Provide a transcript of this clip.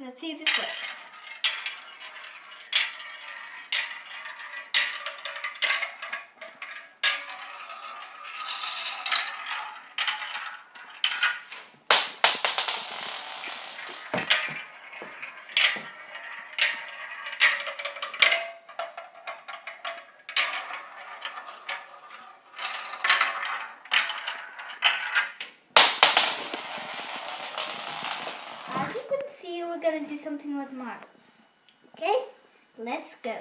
Let's see this works. As you can see, we're going to do something with marbles. Okay? Let's go.